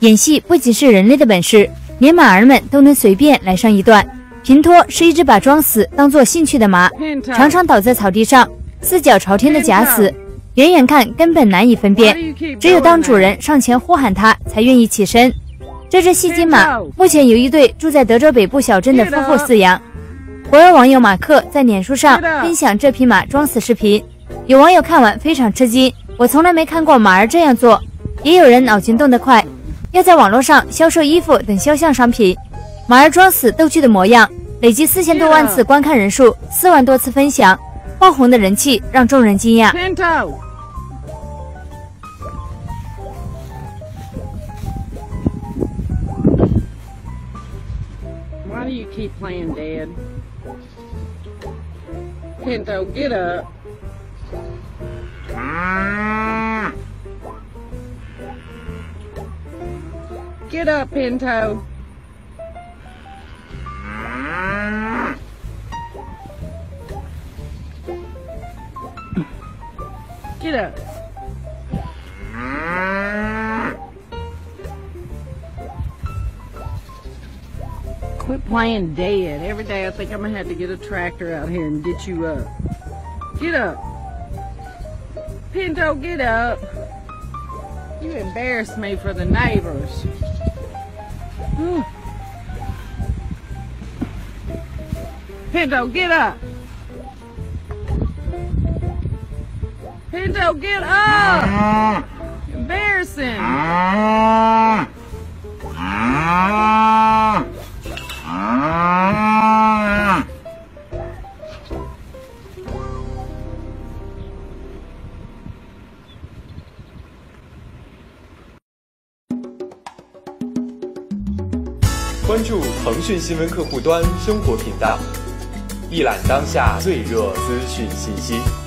演戏不仅是人类的本事，连马儿们都能随便来上一段。平托是一只把装死当做兴趣的马，常常倒在草地上，四脚朝天的假死，远远看根本难以分辨，只有当主人上前呼喊它，才愿意起身。这只戏精马目前由一对住在德州北部小镇的夫妇饲养。国外网友马克在脸书上分享这匹马装死视频，有网友看完非常吃惊，我从来没看过马儿这样做。也有人脑筋动得快。要在网络上销售衣服等肖像商品，马儿装死逗趣的模样，累计四千多万次观看人数，四万多次分享，爆红的人气让众人惊讶。Why do you keep playing Dad? Pinto, get up. Get up, Pinto. Get up. Quit playing dead. Every day I think I'm gonna have to get a tractor out here and get you up. Get up. Pinto, get up. You embarrass me for the neighbors. Pinto, get up. Pinto, get up. Ah. Embarrassing. Ah. 关注腾讯新闻客户端生活频道，一览当下最热资讯信息。